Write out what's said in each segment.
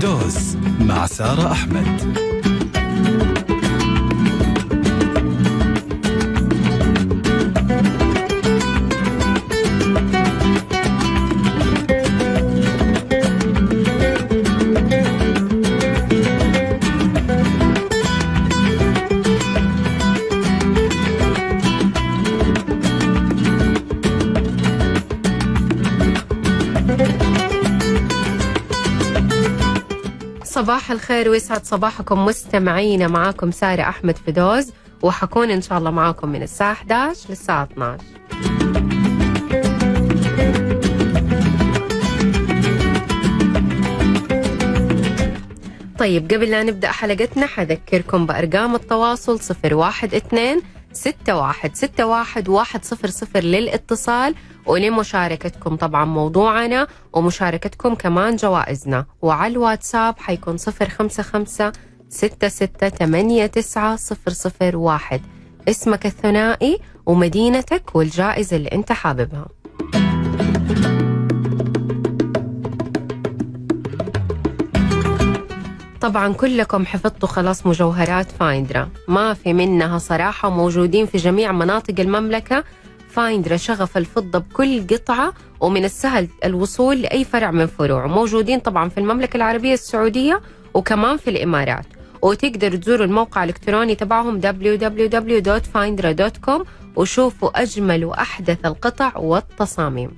دوز مع سارة أحمد. صباح الخير ويسعد صباحكم مستمعينا معاكم سارة أحمد فدوز وحكون إن شاء الله معاكم من الساعة 11 للساعة 12 طيب قبل لا نبدأ حلقتنا حذكركم بأرقام التواصل 012 61 61 100 للاتصال. ولمشاركتكم طبعا موضوعنا ومشاركتكم كمان جوائزنا. وعلى الواتساب حيكون 055 66 واحد. اسمك الثنائي ومدينتك والجائزة اللي أنت حاببها. طبعا كلكم حفظتوا خلاص مجوهرات فايندرا. ما في منها صراحة موجودين في جميع مناطق المملكة. فايندرا شغف الفضة بكل قطعة ومن السهل الوصول لأي فرع من فروعه موجودين طبعا في المملكة العربية السعودية وكمان في الإمارات. وتقدروا تزوروا الموقع الإلكتروني تبعهم www.findra.com وشوفوا أجمل وأحدث القطع والتصاميم.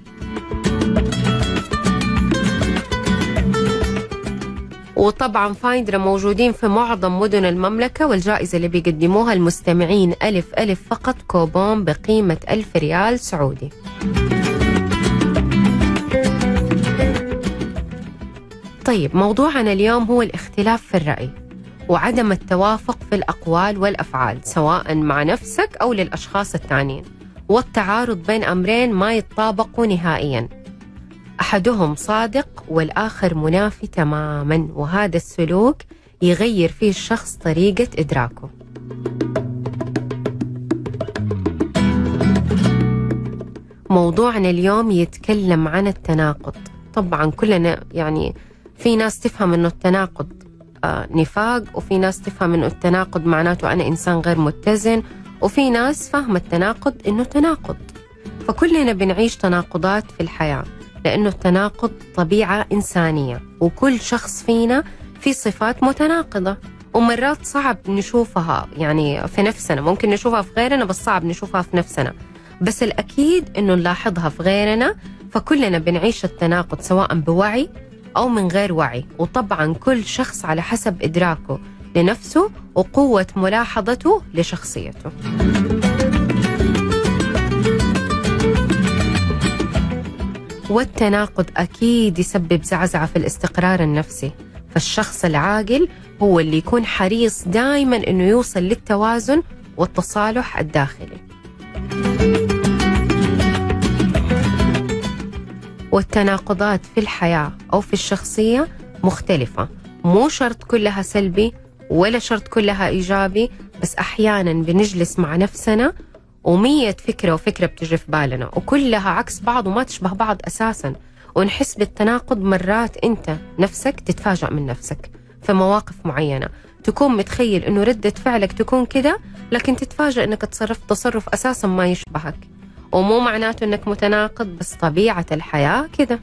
وطبعا فايندرا موجودين في معظم مدن المملكة والجائزة اللي بيقدموها المستمعين ألف ألف فقط كوبون بقيمة ألف ريال سعودي. طيب موضوعنا اليوم هو الاختلاف في الرأي وعدم التوافق في الأقوال والأفعال سواء مع نفسك أو للأشخاص الثانيين والتعارض بين أمرين ما يتطابقوا نهائياً. أحدهم صادق والآخر منافي تماما وهذا السلوك يغير فيه الشخص طريقة إدراكه. موضوعنا اليوم يتكلم عن التناقض. طبعا كلنا يعني في ناس تفهم إنه التناقض آه نفاق وفي ناس تفهم إنه التناقض معناته أنا إنسان غير متزن وفي ناس فاهمه التناقض إنه تناقض. فكلنا بنعيش تناقضات في الحياة. لأنه التناقض طبيعة إنسانية وكل شخص فينا في صفات متناقضة ومرات صعب نشوفها يعني في نفسنا ممكن نشوفها في غيرنا بس صعب نشوفها في نفسنا. بس الأكيد أنه نلاحظها في غيرنا فكلنا بنعيش التناقض سواء بوعي أو من غير وعي. وطبعا كل شخص على حسب إدراكه لنفسه وقوة ملاحظته لشخصيته. والتناقض أكيد يسبب زعزعة في الاستقرار النفسي. فالشخص العاقل هو اللي يكون حريص دائما أنه يوصل للتوازن والتصالح الداخلي. والتناقضات في الحياة أو في الشخصية مختلفة. مو شرط كلها سلبي ولا شرط كلها إيجابي بس أحيانا بنجلس مع نفسنا ومية فكرة وفكرة بتجي في بالنا وكلها عكس بعض وما تشبه بعض أساسا. ونحس بالتناقض مرات أنت نفسك تتفاجأ من نفسك في مواقف معينة. تكون متخيل أنه ردة فعلك تكون كده لكن تتفاجأ أنك تصرف تصرف أساسا ما يشبهك. ومو معناته أنك متناقض بس طبيعة الحياة كده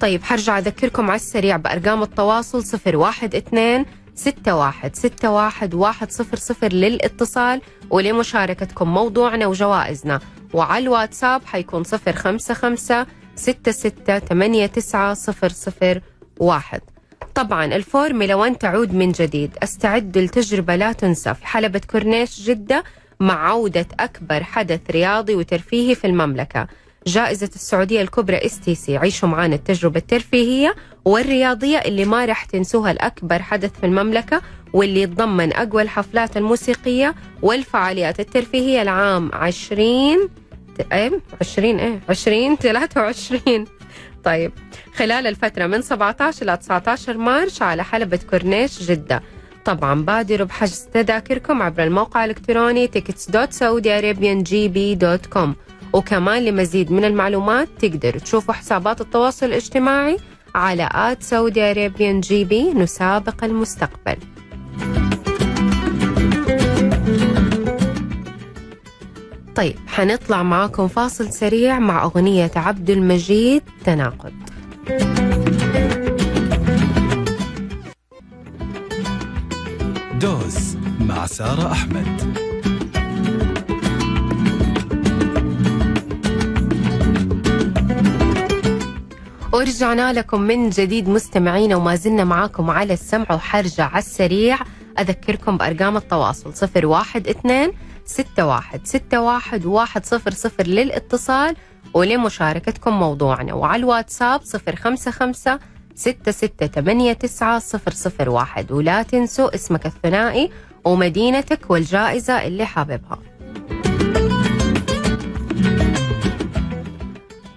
طيب حرجع أذكركم على السريع بأرقام التواصل 012 61 61 100 للاتصال ولمشاركتكم موضوعنا وجوائزنا. وعلى الواتساب حيكون 055 66 89 001 طبعا الفورميلا 1 تعود من جديد. استعد لتجربة لا تنسى في حلبة كورنيش جدة مع عودة أكبر حدث رياضي وترفيهي في المملكة. جائزة السعودية الكبرى STC عيشوا معنا التجربة الترفيهية والرياضية اللي ما راح تنسوها الأكبر حدث في المملكة واللي يتضمن أقوى الحفلات الموسيقية والفعاليات الترفيهية العام 20 إيه؟ 20 إيه؟ 20 23 طيب خلال الفترة من 17 إلى 19 March على حلبة كورنيش جدة. طبعا بادروا بحجز تذاكركم عبر الموقع الإلكتروني tickets.saudiarabiangp.com وكمان لمزيد من المعلومات تقدروا تشوفوا حسابات التواصل الاجتماعي على at Saudi Arabian GP نسابق المستقبل. طيب حنطلع معاكم فاصل سريع مع أغنية عبد المجيد تناقض. دوز مع سارة أحمد. ورجعنا لكم من جديد مستمعينا وما زلنا معاكم على السمع وحرجع على السريع. أذكركم بأرقام التواصل صفر واحد اثنين ستة واحد ستة واحد واحد صفر صفر للاتصال ولمشاركتكم موضوعنا. وعلى الواتساب صفر خمسة خمسة ستة ستة ثمانية تسعة صفر صفر واحد. ولا تنسوا اسمك الثنائي ومدينتك والجائزة اللي حاببها.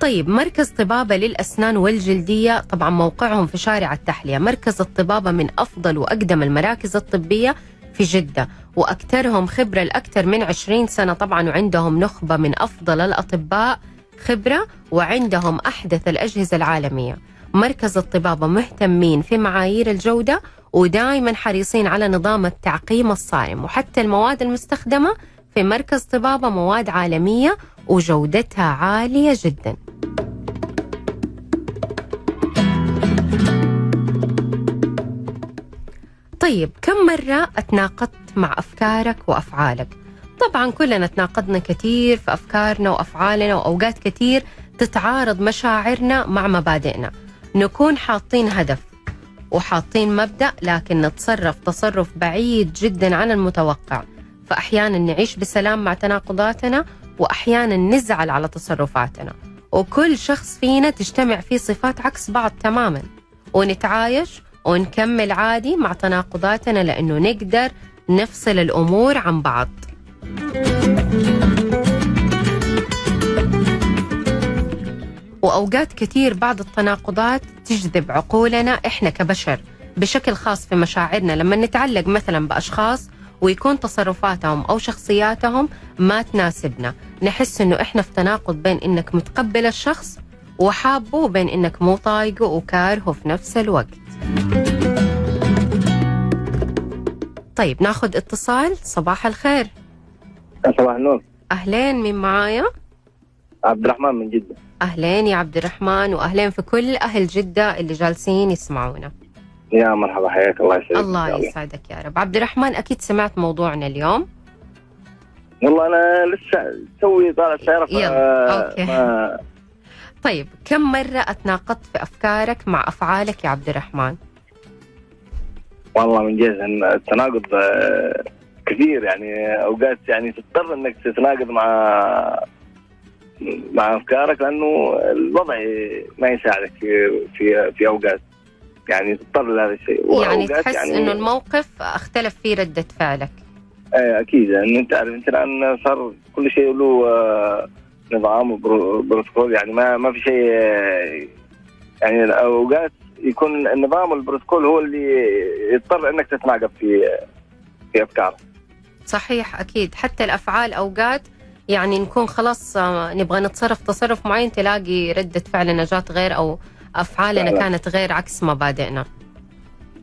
طيب مركز طبابة للأسنان والجلدية طبعا موقعهم في شارع التحلية. مركز الطبابة من أفضل وأقدم المراكز الطبية في جدة وأكثرهم خبرة لأكثر من 20 سنة. طبعا وعندهم نخبة من أفضل الأطباء خبرة وعندهم أحدث الأجهزة العالمية. مركز الطبابة مهتمين في معايير الجودة ودائما حريصين على نظام التعقيم الصارم. وحتى المواد المستخدمة في مركز طبابة مواد عالمية وجودتها عالية جدا. طيب كم مرة أتناقضت مع أفكارك وأفعالك؟ طبعا كلنا تناقضنا كثير في أفكارنا وأفعالنا وأوقات كثير تتعارض مشاعرنا مع مبادئنا. نكون حاطين هدف وحاطين مبدأ لكن نتصرف تصرف بعيد جدا عن المتوقع. فأحيانا نعيش بسلام مع تناقضاتنا وأحيانا نزعل على تصرفاتنا. وكل شخص فينا تجتمع فيه صفات عكس بعض تماما. ونتعايش ونكمل عادي مع تناقضاتنا لأنه نقدر نفصل الأمور عن بعض. وأوقات كثير بعض التناقضات تجذب عقولنا إحنا كبشر بشكل خاص في مشاعرنا. لما نتعلق مثلا بأشخاص ويكون تصرفاتهم أو شخصياتهم ما تناسبنا. نحس إنه إحنا في تناقض بين إنك متقبل الشخص وحابه وبين إنك مو طايقه وكارهه في نفس الوقت. طيب ناخذ اتصال. صباح الخير. صباح النور. أهلين مين معايا؟ عبد الرحمن من جدة. أهلين يا عبد الرحمن وأهلين في كل أهل جدة اللي جالسين يسمعونا. يا مرحبا حياك الله يسعدك. الله يسعدك يا رب. عبد الرحمن أكيد سمعت موضوعنا اليوم. والله أنا لسه توي طالع السيارة ف- يلا، أوكي. ما طيب كم مرة أتناقضت في أفكارك مع أفعالك يا عبد الرحمن؟ والله من جهة التناقض آه، كثير يعني أوقات يعني تضطر إنك تتناقض مع مع أفكارك لأنه الوضع ما يساعدك في في في أوقات. يعني تضطر لهذا الشيء. يعني تحس إنه الموقف أختلف فيه ردة فعلك. آه، أكيد. يعني أنت عارف أنت الآن صار كل شيء له آه، نظام وبروتوكول. يعني ما ما في شيء آه، يعني أوقات يكون النظام والبروتوكول هو اللي يضطر إنك تتناقض في في أفكار. صحيح أكيد. حتى الأفعال أوقات يعني نكون خلاص آه، نبغى نتصرف تصرف معين تلاقي ردة فعلنا جات غير أو أفعالنا فعلا. كانت غير عكس مبادئنا.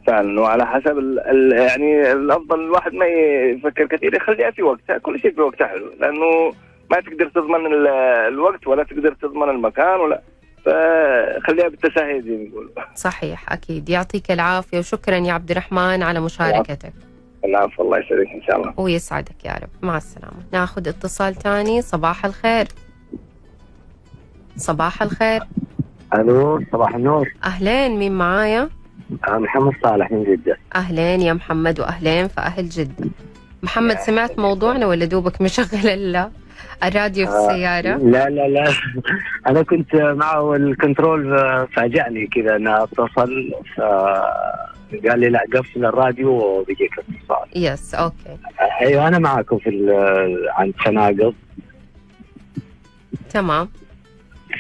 فعلا. وعلى حسب ال ال يعني الأفضل الواحد ما يفكر كثير يخليها في وقتها كل شيء في وقتها حلو. لأنه ما تقدر تضمن ال- الوقت ولا تقدر تضمن المكان ولا فخليها بالتساهل زي ما يقولوا. صحيح أكيد. يعطيك العافية وشكرا يا عبد الرحمن على مشاركتك. العفو. الله يسعدك إن شاء الله. ويسعدك يا رب. مع السلامة. ناخذ اتصال تاني صباح الخير. صباح الخير. ألو صباح النور. أهلين مين معايا؟ أنا محمد صالح من جدة. أهلين يا محمد وأهلين في أهل جدة. محمد سمعت موضوعنا ولا دوبك مشغل ال- الراديو في آه، السيارة؟ لا لا لا. أنا كنت معه الكنترول فاجأني كذا انه أتصل فقال لي لا قفل الراديو وبيجيك اتصال. yes okay أيوه أنا معكم في عن التناقض تمام.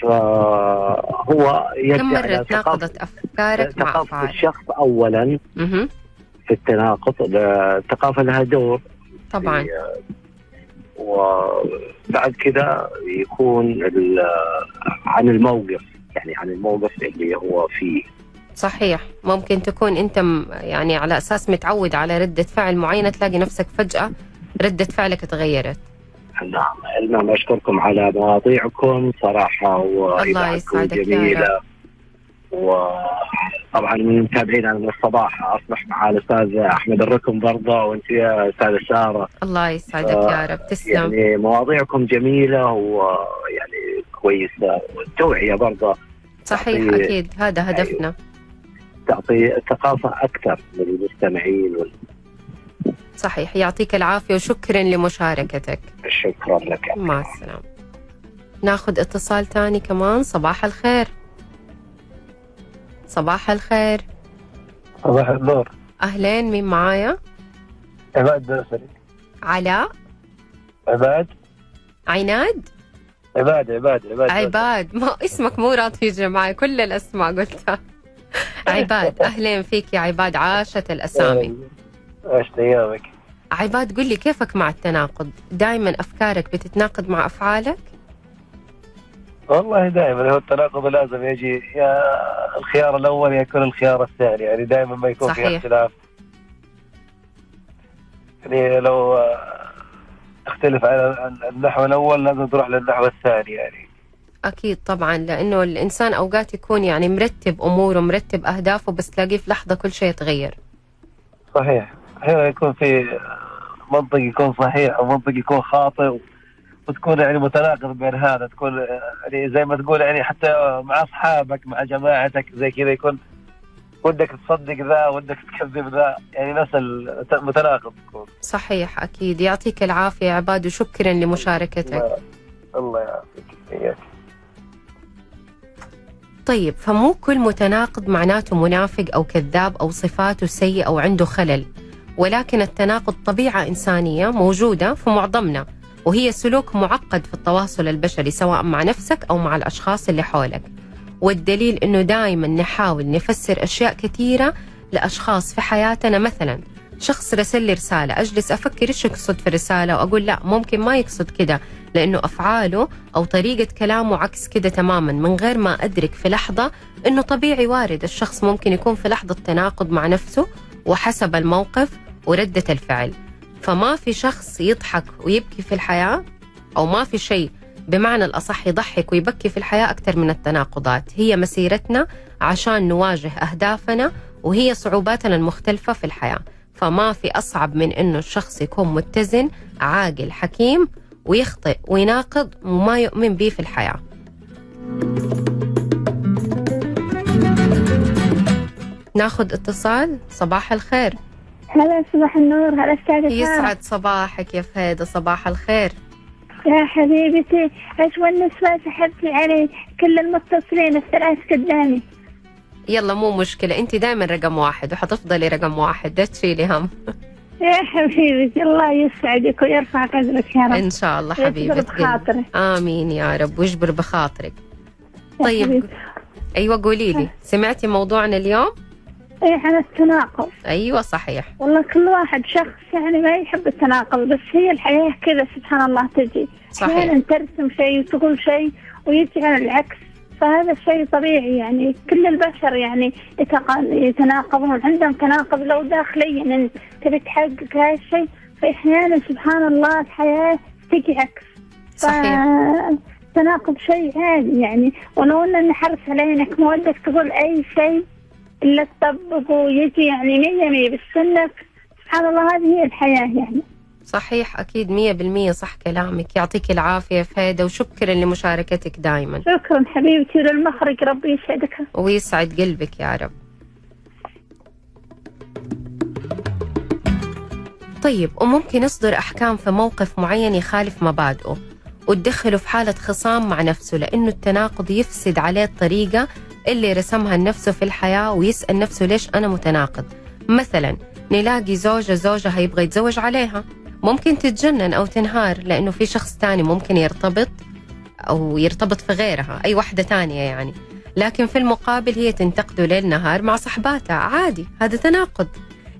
فهو كم مرة تناقضت أفكارك مع افعالك الشخص اولا مهم. في التناقض الثقافة لها دور طبعا. وبعد كده يكون عن الموقف يعني عن الموقف اللي هو فيه. صحيح. ممكن تكون أنت يعني على أساس متعود على ردة فعل معينة تلاقي نفسك فجأة ردة فعلك تغيرت. نعم. المهم أشكركم على مواضيعكم صراحة واذاعتكم جميلة. وطبعا من متابعينا من الصباح أصبح مع الأستاذ أحمد الركن برضه وأنت يا استاذه ساره الله يسعدك يا رب. تسلم. يعني مواضيعكم جميلة ويعني كويسة والتوعيه برضه. صحيح تعطي- أكيد. هذا هدفنا. تعطي ثقافة أكثر للمستمعين صحيح. يعطيك العافية وشكرا لمشاركتك. شكرا لك. مع السلامة. ناخذ اتصال تاني كمان. صباح الخير. صباح الخير. صباح النور. أهلين مين معايا؟ عماد داسري علاء. عماد عناد. عماد عماد عماد عباد. ما اسمك مو راضي يجي معي كل الأسماء قلتها. عباد أهلين فيك يا عباد عاشت الأسامي. عشت ايامك عباد قل لي كيفك مع التناقض؟ دائما أفكارك بتتناقض مع أفعالك؟ والله دائما هو التناقض لازم يجي يا الخيار الأول يكون الخيار الثاني يعني دائما ما يكون صحيح. في اختلاف. يعني لو أختلف على النحو الأول لازم تروح للنحو الثاني يعني. أكيد طبعا لأنه الإنسان أوقات يكون يعني مرتب أموره مرتب أهدافه بس تلاقيه في لحظة كل شيء يتغير. صحيح. أحيانا يكون في منطق يكون صحيح ومنطق يكون خاطئ وتكون يعني متناقض بين هذا تكون يعني زي ما تقول يعني حتى مع أصحابك مع جماعتك زي كذا يكون ودك تصدق ذا ودك تكذب ذا يعني نفس المتناقض تكون صحيح أكيد. يعطيك العافية يا عباد وشكرا لمشاركتك. الله- يعافيك إياك. طيب فمو كل متناقض معناته منافق أو كذاب أو صفاته سيئة أو عنده خلل. ولكن التناقض طبيعة إنسانية موجودة في معظمنا وهي سلوك معقد في التواصل البشري سواء مع نفسك أو مع الأشخاص اللي حولك. والدليل أنه دائما نحاول نفسر أشياء كثيرة لأشخاص في حياتنا. مثلا شخص رسل لي رسالة أجلس أفكر إيش يقصد في الرسالة وأقول لا ممكن ما يقصد كده لأنه أفعاله أو طريقة كلامه عكس كده تماما من غير ما أدرك في لحظة أنه طبيعي وارد الشخص ممكن يكون في لحظة تناقض مع نفسه وحسب الموقف وردة الفعل. فما في شخص يضحك ويبكي في الحياة أو ما في شيء بمعنى الأصح يضحك ويبكي في الحياة أكثر من التناقضات. هي مسيرتنا عشان نواجه أهدافنا وهي صعوباتنا المختلفة في الحياة. فما في أصعب من أنه الشخص يكون متزن عاقل حكيم ويخطئ ويناقض وما يؤمن به في الحياة. ناخذ اتصال. صباح الخير. هلا صباح النور هلا استاذة يسعد صباحك يا فهد صباح الخير. يا حبيبتي إيش والنسبة سحبتي علي كل المتصلين الثلاث قدامي. يلا مو مشكلة انت دائما رقم واحد وحتفضلي رقم واحد لا تشيلي هم. يا حبيبتي الله يسعدك ويرفع قدرك يا رب. إن شاء الله قلبي. بخاطرك. آمين يا رب ويجبر بخاطرك. طيب حبيبتي. أيوه قولي لي سمعتي موضوعنا اليوم؟ إيه عن التناقض. أيوه صحيح. والله كل واحد شخص يعني ما يحب التناقض بس هي الحياة كذا سبحان الله تجي. صحيح. أحيانا ترسم شيء وتقول شيء ويجي على العكس. فهذا الشيء طبيعي يعني كل البشر يعني يتناقضون عندهم تناقض لو داخليا. انت تبي تحقق هذا الشيء فاحيانا سبحان الله الحياة تجي عكس. صحيح. تناقض شيء عادي يعني. ولو إن نحرص على إنك ما ودك تقول أي شيء إلا تطبقه ويجي يعني مية مية بس إنك سبحان الله هذه هي الحياة يعني. صحيح أكيد مية بالمية صح كلامك. يعطيك العافية فهد وشكرا لمشاركتك دائما شكرا حبيبتي للمخرج ربي يسعدك. ويسعد قلبك يا رب. طيب وممكن يصدر أحكام في موقف معين يخالف مبادئه وتدخله في حالة خصام مع نفسه لأنه التناقض يفسد عليه الطريقة اللي رسمها لنفسه في الحياة ويسأل نفسه ليش أنا متناقض. مثلا نلاقي زوجة زوجها يبغى يتزوج عليها. ممكن تتجنن أو تنهار لأنه في شخص تاني ممكن يرتبط أو يرتبط في غيرها أي واحدة تانية يعني. لكن في المقابل هي تنتقده ليل نهار مع صحباتها. عادي هذا تناقض.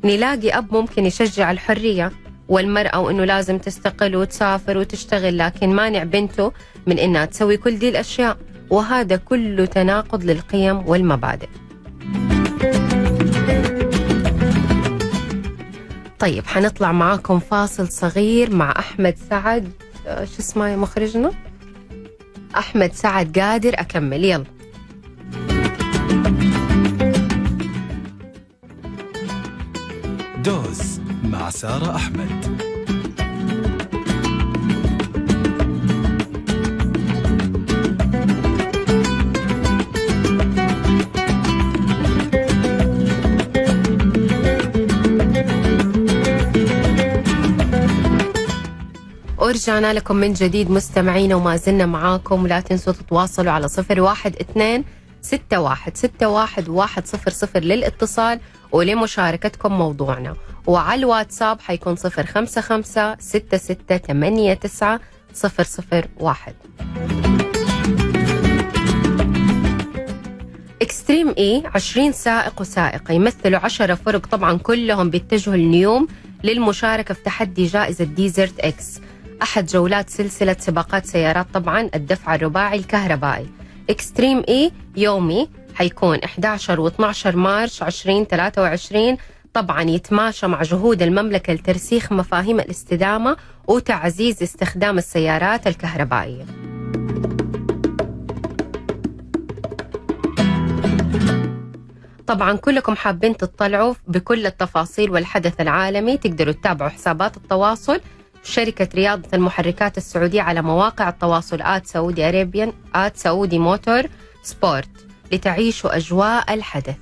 نلاقي أب ممكن يشجع الحرية والمرأة وإنه لازم تستقل وتسافر وتشتغل لكن مانع بنته من إنها تسوي كل دي الأشياء. وهذا كله تناقض للقيم والمبادئ. طيب حنطلع معاكم فاصل صغير مع أحمد سعد. آه، شو اسمه مخرجنا؟ أحمد سعد قادر أكمل. يلا. دوز مع سارة أحمد. ورجعنا لكم من جديد مستمعينا وما زلنا معاكم. ولا تنسوا تتواصلوا على صفر واحد اثنين ستة واحد ستة واحد واحد صفر صفر للاتصال ولمشاركتكم موضوعنا. وعلى الواتساب حيكون صفر خمسة خمسة ستة ستة ثمانية تسعة صفر صفر واحد. اكستريم اي 20 سائق وسائقة يمثلوا 10 فرق طبعا كلهم بيتجهوا اليوم للمشاركة في تحدي جائزة Desert X أحد جولات سلسلة سباقات سيارات طبعا الدفع الرباعي الكهربائي. Extreme E يومي حيكون 11 و12 March 2023 طبعا يتماشى مع جهود المملكة لترسيخ مفاهيم الاستدامة وتعزيز استخدام السيارات الكهربائية. طبعا كلكم حابين تطلعوا بكل التفاصيل والحدث العالمي تقدروا تتابعوا حسابات التواصل شركة رياضة المحركات السعودية على مواقع التواصل at Saudi Arabian at Saudi Motorsport لتعيشوا أجواء الحدث.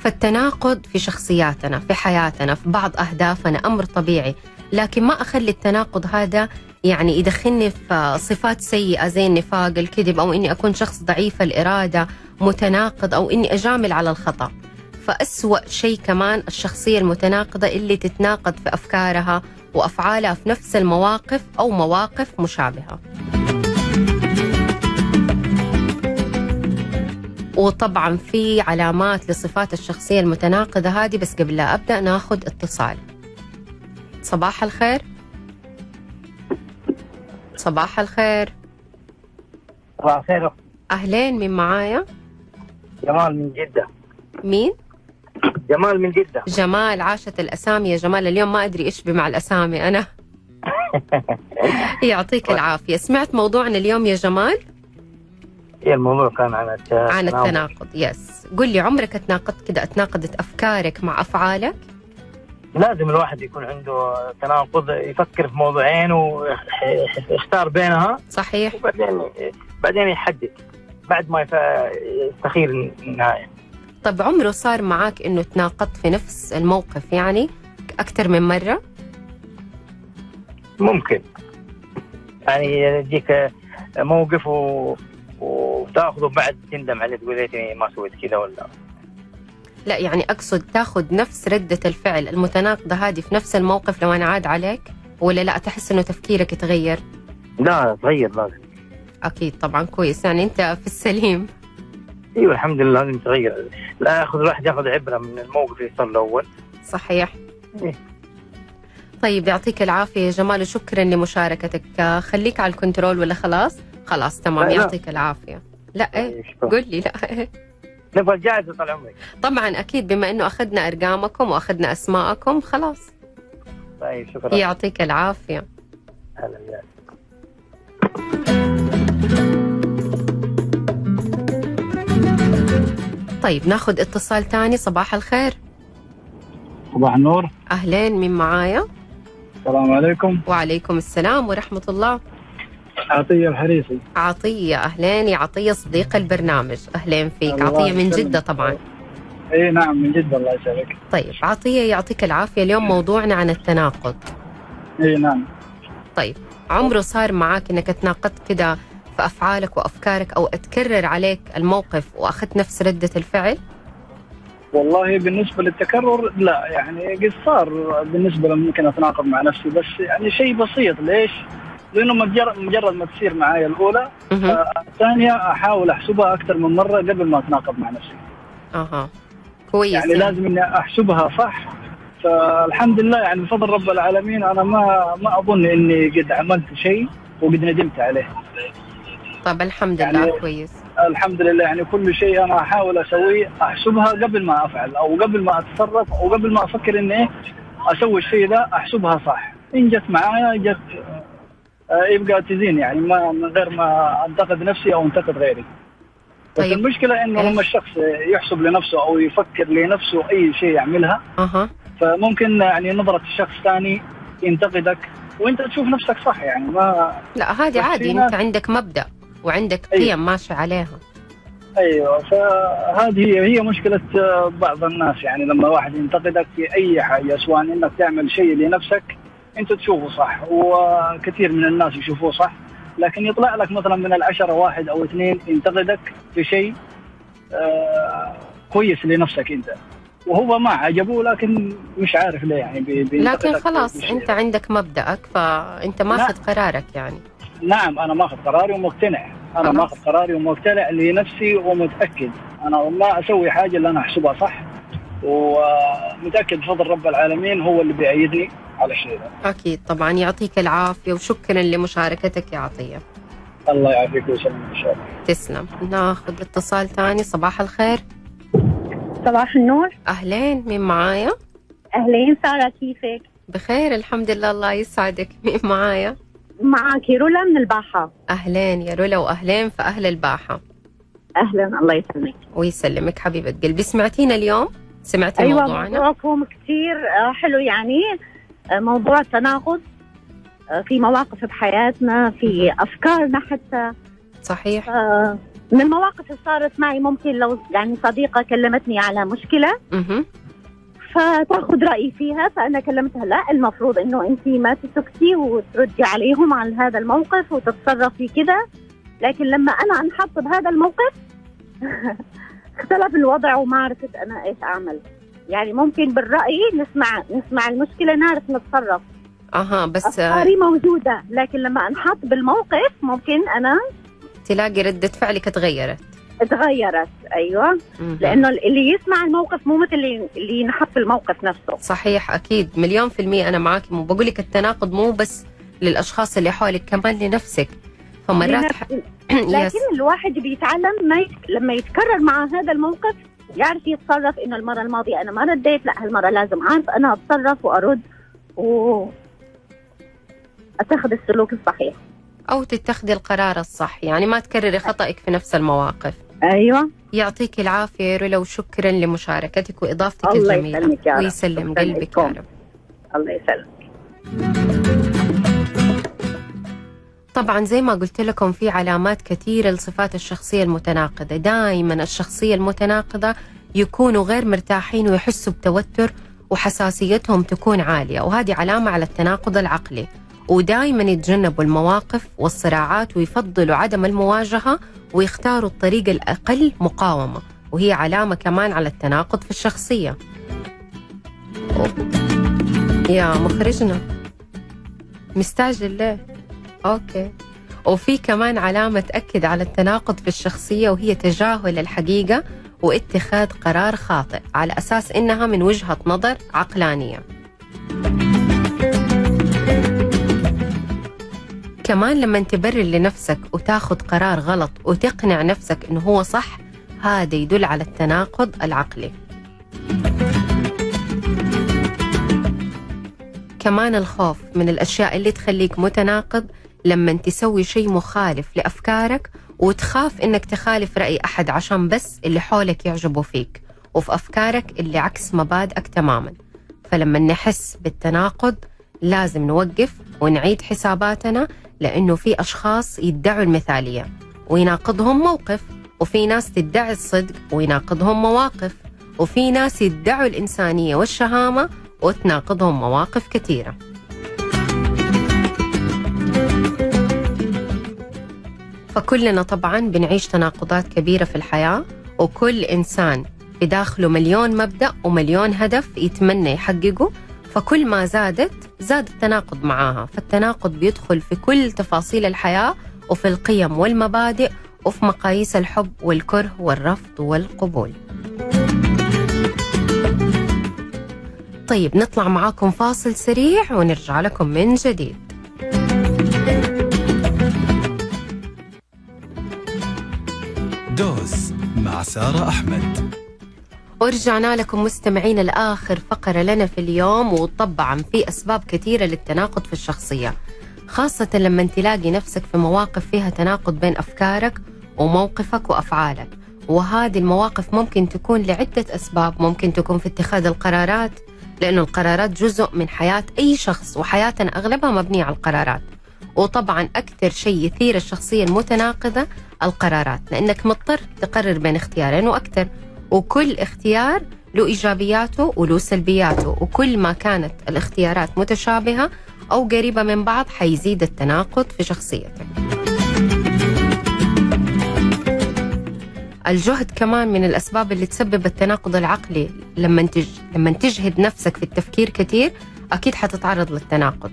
فالتناقض في شخصياتنا في حياتنا في بعض أهدافنا أمر طبيعي لكن ما أخلي التناقض هذا يعني يدخلني في صفات سيئة زي النفاق الكذب أو إني أكون شخص ضعيف الإرادة متناقض أو إني أجامل على الخطأ. فأسوأ شيء كمان الشخصية المتناقضة اللي تتناقض في أفكارها وأفعالها في نفس المواقف أو مواقف مشابهة. وطبعا في علامات لصفات الشخصية المتناقضة هذه بس قبل لا أبدأ ناخذ اتصال. صباح الخير. صباح الخير. صباح الخير. أهلين من معايا؟ جمال من جدة. مين؟ جمال من جدة. جمال عاشت الأسامي. يا جمال اليوم ما أدري إيش بمع الأسامي أنا. يعطيك العافية. سمعت موضوعنا اليوم يا جمال؟ هي الموضوع كان عن الت- عن التناقض يس. قل لي عمرك تناقضت كده تناقضت أفكارك مع أفعالك؟ لازم الواحد يكون عنده تناقض يفكر في موضوعين ويختار بينها. صحيح. وبعدين بعدين يحدد. بعد ما يستخير النهاية. طب عمره صار معك إنه تناقضت في نفس الموقف يعني أكثر من مرة؟ ممكن. يعني يجيك موقف و... وتأخذه بعد تندم عليه تقول ليتني ما سويت كذا ولا لا يعني أقصد تاخذ نفس ردة الفعل المتناقضة هذه في نفس الموقف لو أنا عاد عليك ولا لا تحس إنه تفكيرك يتغير؟ لا تغير لازم أكيد طبعا كويس. يعني أنت في السليم. أيوه الحمد لله لازم تغير لا ياخذ الواحد ياخذ عبرة من الموقف اللي صار الأول. صحيح. إيه. طيب يعطيك العافية يا جمال وشكرا لمشاركتك. خليك على الكنترول ولا خلاص؟ خلاص تمام. يعطيك العافية. لا إيه قل لي لا. نبغى جاهزه طال عمرك. طبعا أكيد بما أنه أخذنا أرقامكم وأخذنا أسماءكم خلاص. طيب شكرا. يعطيك العافية. هلا. طيب ناخذ اتصال تاني. صباح الخير. صباح النور. أهلين من معايا؟ السلام عليكم. وعليكم السلام ورحمة الله. عطية الحريصي عطية أهلين يا عطية صديق البرنامج. أهلين فيك. عطية من. جدة طبعا. إي نعم من جد الله يسعدك طيب عطية يعطيك العافية. اليوم موضوعنا عن التناقض. إي نعم. طيب عمره صار معك إنك تناقضت كده في أفعالك وأفكارك أو أتكرر عليك الموقف وأخذت نفس ردة الفعل؟ والله بالنسبة للتكرر لا. يعني قد صار بالنسبة لما ممكن أتناقض مع نفسي بس يعني شيء بسيط. ليش؟ لأنه مجرد مجرد ما تصير معايا الأولى مهم. آه، الثانية أحاول أحسبها أكثر من مرة قبل ما أتناقض مع نفسي. أها. كويس. يعني لازم إني أحسبها صح. فالحمد لله يعني بفضل رب العالمين أنا ما ما أظن إني قد عملت شيء وقد ندمت عليه. طب الحمد يعني- لله كويس. الحمد لله يعني كل شيء أنا أحاول أسويه أحسبها قبل ما أفعل أو قبل ما أتصرف أو قبل ما أفكر إني إيه أسوي الشيء ده أحسبها صح. إن جت معايا جت يبقى تزين يعني ما من غير ما انتقد نفسي أو انتقد غيري بس طيب. المشكلة إنه؟ لما الشخص يحسب لنفسه أو يفكر لنفسه أي شيء يعملها أها فممكن يعني نظرة الشخص ثاني ينتقدك وأنت تشوف نفسك صح يعني ما لا هذه بس عادي أنت عندك مبدأ وعندك أيوة. قيم ماشي عليها أيوه فهذه هي هي مشكلة آه، بعض الناس يعني لما واحد ينتقدك في أي حاجة سواء إنك تعمل شيء لنفسك انت تشوفه صح وكثير من الناس يشوفوه صح لكن يطلع لك مثلا من العشرة واحد أو اثنين ينتقدك في شيء آه، كويس لنفسك أنت. وهو ما عجبه لكن مش عارف ليه يعني لكن خلاص. أنت عندك مبدأك فأنت ماخذ قرارك يعني. نعم أنا ماخذ قراري ومقتنع. أنا. ماخذ قراري ومقتنع لنفسي ومتأكد. أنا ما أسوي حاجة اللي أنا أحسبها صح ومتأكد بفضل رب العالمين هو اللي بيأيدني على ده أكيد طبعا. يعطيك العافية وشكرا لمشاركتك يا عطية. الله يعافيك ويسلمك إن شاء الله. تسلم. ناخذ اتصال ثاني. صباح الخير. صباح النور. أهلين. مين معايا؟ أهلين. سارة كيفك؟ بخير. الحمد لله. الله يسعدك. مين معايا؟ معك رولا من الباحة. أهلين يا رولا وأهلين في أهل الباحة. أهلا. الله يسلمك. ويسلمك حبيبة قلبي. سمعتينا اليوم؟ سمعتي أيوة موضوعنا؟ موضوعكم كثير آه، حلو يعني. موضوع التناقض آه، في مواقف بحياتنا في أفكارنا حتى. صحيح. آه، من المواقف اللي صارت معي ممكن لو يعني صديقة كلمتني على مشكلة أها فتأخذ رأيي فيها فأنا كلمتها لا المفروض إنه أنت ما تسكتي وتردي عليهم عن هذا الموقف وتتصرفي كذا. لكن لما أنا أنحط بهذا الموقف اختلف الوضع وما عرفت أنا إيش أعمل. يعني ممكن بالرأي نسمع نسمع المشكلة نعرف نتصرف. أها بس أفكاري موجودة لكن لما أنحط بالموقف ممكن أنا تلاقي ردة فعلك تغيرت تغيرت أيوه. مهم. لأنه اللي يسمع الموقف مو مثل اللي اللي ينحط في الموقف نفسه. صحيح أكيد. مليون في المية أنا معك مو بقول لك التناقض مو بس للأشخاص اللي حولك كمان لنفسك. فمرات لكن الواحد بيتعلم ما يت... لما يتكرر مع هذا الموقف يعرف يتصرف إنه المرة الماضية أنا ما رديت لا هالمرة لازم أعرف أنا أتصرف وأرد و أتخذ السلوك الصحيح. أو تتخذي القرار الصح يعني ما تكرري خطأك في نفس المواقف. أيوه. يعطيك العافية يا رولا وشكرا لمشاركتك وإضافتك الله الجميلة. يسلمك يا رب. ويسلم شكراً قلبك يا. رب. الله يسلمك. طبعا زي ما قلت لكم في علامات كثيرة لصفات الشخصية المتناقضة. دائما الشخصية المتناقضة يكونوا غير مرتاحين ويحسوا بتوتر وحساسيتهم تكون عالية وهذه علامة على التناقض العقلي. ودائما يتجنبوا المواقف والصراعات ويفضلوا عدم المواجهة ويختاروا الطريق الأقل مقاومة وهي علامة كمان على التناقض في الشخصية. يا مخرجنا. مستعجل ليه؟ أوكي. وفي كمان علامة تأكد على التناقض في الشخصية وهي تجاهل الحقيقة واتخاذ قرار خاطئ على أساس إنها من وجهة نظر عقلانية. كمان لما تبرر لنفسك وتاخذ قرار غلط وتقنع نفسك إنه هو صح هذا يدل على التناقض العقلي. كمان الخوف من الأشياء اللي تخليك متناقض لما تسوي شيء مخالف لأفكارك وتخاف إنك تخالف رأي أحد عشان بس اللي حولك يعجبوا فيك وفي أفكارك اللي عكس مبادئك تماما. فلما نحس بالتناقض لازم نوقف ونعيد حساباتنا لأنه في أشخاص يدعوا المثالية ويناقضهم موقف وفي ناس تدعي الصدق ويناقضهم مواقف وفي ناس يدعوا الإنسانية والشهامة وتناقضهم مواقف كثيرة. فكلنا طبعا بنعيش تناقضات كبيرة في الحياة وكل إنسان بداخله مليون مبدأ ومليون هدف يتمنى يحققه فكل ما زادت زاد التناقض معاها. فالتناقض بيدخل في كل تفاصيل الحياة وفي القيم والمبادئ وفي مقاييس الحب والكره والرفض والقبول. طيب نطلع معاكم فاصل سريع ونرجع لكم من جديد. دوز مع سارة أحمد. ورجعنا لكم مستمعين لآخر فقرة لنا في اليوم وطبعا في أسباب كثيرة للتناقض في الشخصية. خاصة لما تلاقي نفسك في مواقف فيها تناقض بين أفكارك وموقفك وأفعالك. وهذه المواقف ممكن تكون لعدة أسباب ممكن تكون في اتخاذ القرارات لأنه القرارات جزء من حياة أي شخص وحياتنا أغلبها مبنية على القرارات. وطبعا أكثر شيء يثير الشخصية المتناقضة القرارات لأنك مضطر تقرر بين اختيارين وأكثر وكل اختيار له إيجابياته وله سلبياته وكل ما كانت الاختيارات متشابهة أو قريبة من بعض حيزيد التناقض في شخصيتك الجهد كمان من الأسباب اللي تسبب التناقض العقلي لما. لما تجهد نفسك في التفكير كثير أكيد حتتعرض للتناقض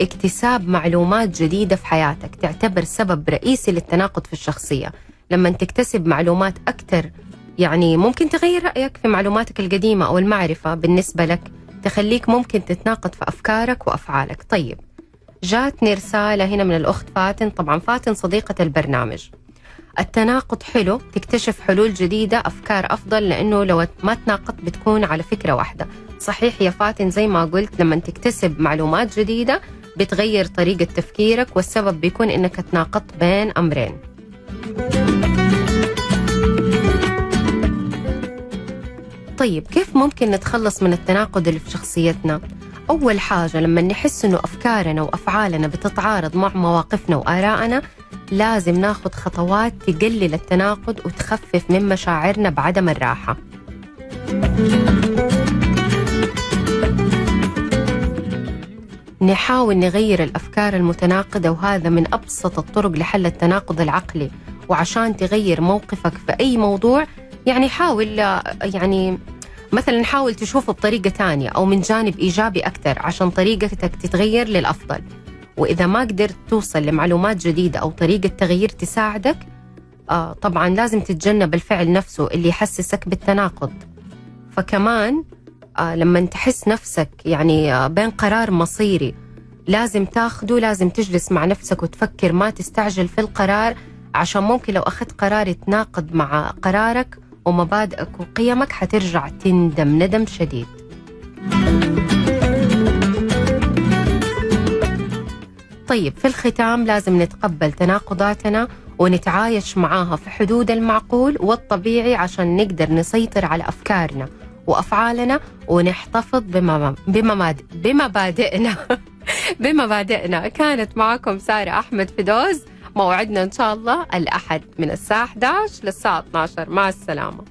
اكتساب معلومات جديدة في حياتك تعتبر سبب رئيسي للتناقض في الشخصية. لما تكتسب معلومات أكثر يعني ممكن تغير رأيك في معلوماتك القديمة أو المعرفة بالنسبة لك تخليك ممكن تتناقض في أفكارك وأفعالك. طيب جاتني رسالة هنا من الأخت فاتن. طبعا فاتن صديقة البرنامج. التناقض حلو تكتشف حلول جديدة أفكار أفضل لأنه لو ما تناقضت بتكون على فكرة واحدة. صحيح يا فاتن زي ما قلت لما تكتسب معلومات جديدة بتغير طريقة تفكيرك والسبب بيكون إنك تناقضت بين أمرين طيب كيف ممكن نتخلص من التناقض اللي في شخصيتنا؟ أول حاجة لما نحس إنه أفكارنا وأفعالنا بتتعارض مع مواقفنا وآرائنا لازم ناخذ خطوات تقلل التناقض وتخفف من مشاعرنا بعدم الراحة نحاول نغير الأفكار المتناقضة وهذا من أبسط الطرق لحل التناقض العقلي. وعشان تغير موقفك في أي موضوع يعني حاول يعني مثلا حاول تشوفه بطريقة تانية أو من جانب إيجابي أكثر عشان طريقتك تتغير للأفضل. وإذا ما قدرت توصل لمعلومات جديدة أو طريقة تغيير تساعدك آه طبعا لازم تتجنب الفعل نفسه اللي يحسسك بالتناقض. فكمان آه لما تحس نفسك يعني آه بين قرار مصيري لازم تاخده لازم تجلس مع نفسك وتفكر ما تستعجل في القرار عشان ممكن لو أخذت قرار يتناقض مع قرارك ومبادئك وقيمك حترجع تندم ندم شديد. طيب في الختام لازم نتقبل تناقضاتنا ونتعايش معاها في حدود المعقول والطبيعي عشان نقدر نسيطر على أفكارنا. وأفعالنا ونحتفظ بمبادئ بمبادئنا. بمبادئنا. كانت معكم سارة أحمد فدوز موعدنا إن شاء الله الأحد من الساعة 11 للساعة 12 مع السلامة.